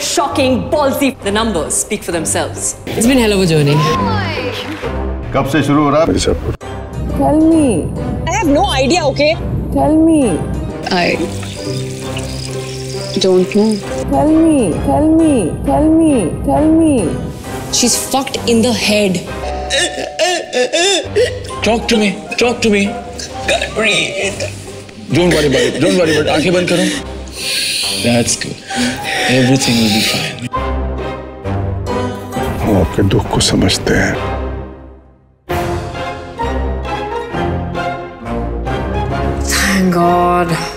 shocking, ballsy. The numbers speak for themselves. It's been a hell of a journey. कब से शुरू हो रहा है Tell me. I have no idea, okay? Tell me. I don't know. Tell me. Tell me. Tell me. Tell me. She's fucked in the head. Talk to me. Talk to me. Gotta breathe. Don't worry about it. Don't worry about it. आंखें बंद करो. That's good. Everything will be fine. हम आपके दुख को समझते हैं Thank God.